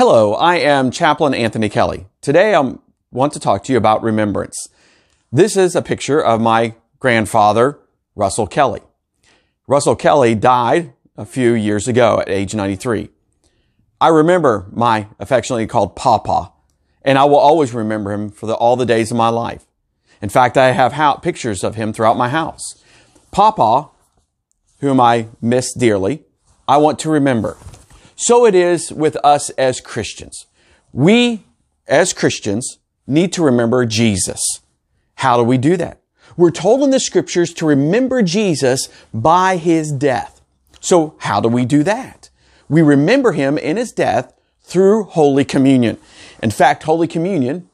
Hello, I am Chaplain Anthony Kelly. Today I want to talk to you about remembrance. This is a picture of my grandfather, Russell Kelly. Russell Kelly died a few years ago at age 93. I remember my affectionately called Papa, and I will always remember him for the, all the days of my life. In fact, I have ha- pictures of him throughout my house. Papa, whom I miss dearly, I want to remember. So it is with us as Christians. We, as Christians, need to remember Jesus. How do we do that? We're told in the scriptures to remember Jesus by his death. So how do we do that? We remember him in his death through Holy Communion. In fact, Holy Communion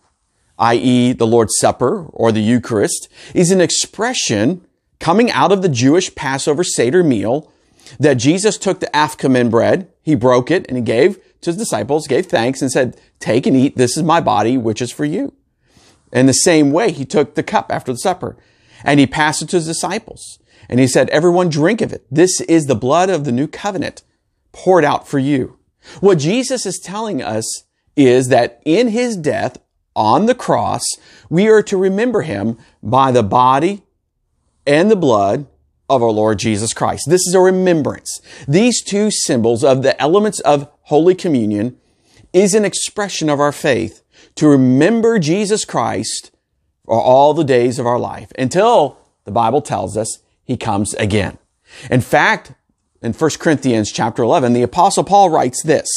i.e. the Lord's Supper or the Eucharist, is an expression coming out of the Jewish Passover Seder meal that Jesus took the afikomen bread, he broke it, and he gave to his disciples, gave thanks, and said, Take and eat, this is my body, which is for you. In the same way, he took the cup after the supper, and he passed it to his disciples. And he said, Everyone drink of it. This is the blood of the new covenant poured out for you. What Jesus is telling us is that in his death, on the cross, we are to remember him by the body and the blood of our Lord Jesus Christ. This is a remembrance. These two symbols of the elements of Holy Communion is an expression of our faith to remember Jesus Christ for all the days of our life until the Bible tells us he comes again. In fact, in 1 Corinthians chapter 11, the apostle Paul writes this,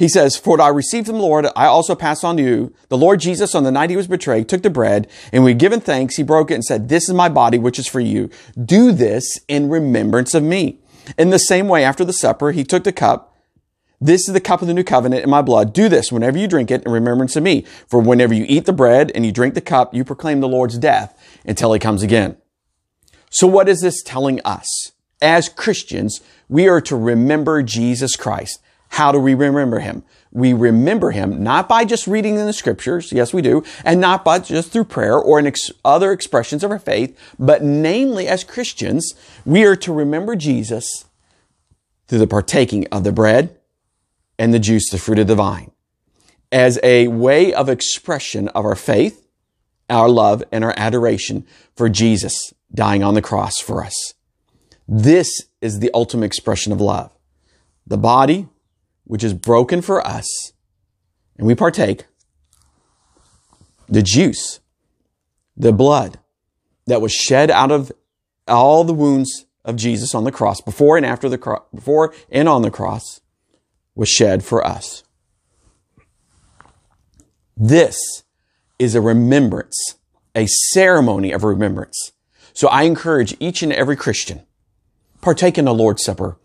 he says, For what I received from the Lord, I also passed on to you. The Lord Jesus, on the night he was betrayed, took the bread, and we given thanks, he broke it and said, This is my body, which is for you. Do this in remembrance of me. In the same way, after the supper, he took the cup. This is the cup of the new covenant in my blood. Do this whenever you drink it in remembrance of me. For whenever you eat the bread and you drink the cup, you proclaim the Lord's death until he comes again. So what is this telling us? As Christians, we are to remember Jesus Christ. How do we remember him? We remember him not by just reading in the scriptures, yes we do, and not by just through prayer or in ex- other expressions of our faith, but namely as Christians, we are to remember Jesus through the partaking of the bread and the juice, the fruit of the vine, as a way of expression of our faith, our love, and our adoration for Jesus dying on the cross for us. This is the ultimate expression of love. The body, which is broken for us, and we partake, the juice, the blood that was shed out of all the wounds of Jesus on the cross, before and after the cross, before and on the cross, was shed for us. This is a remembrance, a ceremony of remembrance. So I encourage each and every Christian, partake in the Lord's Supper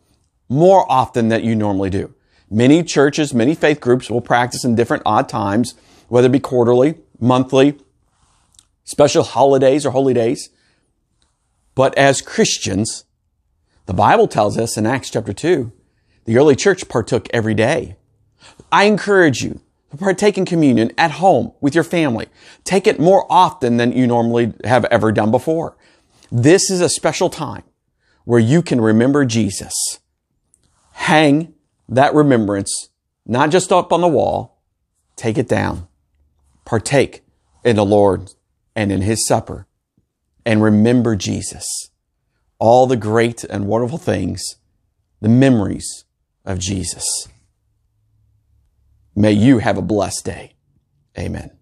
more often than you normally do. Many churches, many faith groups will practice in different odd times, whether it be quarterly, monthly, special holidays or holy days. But as Christians, the Bible tells us in Acts chapter 2, the early church partook every day. I encourage you to partake in communion at home with your family. Take it more often than you normally have ever done before. This is a special time where you can remember Jesus. Hang that remembrance, not just up on the wall, take it down. Partake in the Lord and in His supper and remember Jesus. All the great and wonderful things, the memories of Jesus. May you have a blessed day. Amen.